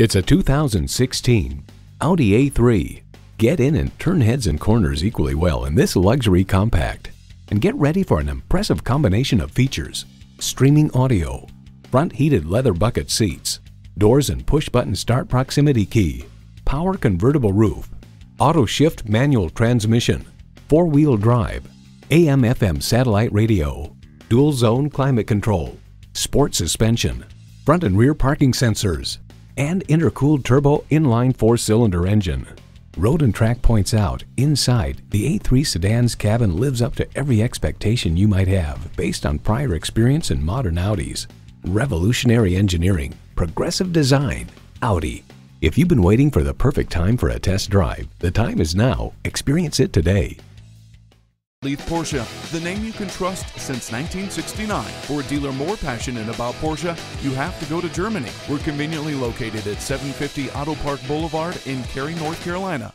It's a 2016 Audi A3. Get in and turn heads and corners equally well in this luxury compact. And get ready for an impressive combination of features. Streaming audio, front heated leather bucket seats, doors and push button start proximity key, power convertible roof, auto shift manual transmission, four wheel drive, AM FM satellite radio, dual zone climate control, sport suspension, front and rear parking sensors, and intercooled turbo inline four-cylinder engine. Road and Track points out, inside, the A3 sedan's cabin lives up to every expectation you might have based on prior experience in modern Audis. Revolutionary engineering, progressive design, Audi. If you've been waiting for the perfect time for a test drive, the time is now. Experience it today. Leith Porsche, the name you can trust since 1969. For a dealer more passionate about Porsche, you have to go to Germany. We're conveniently located at 750 Auto Park Boulevard in Cary, North Carolina.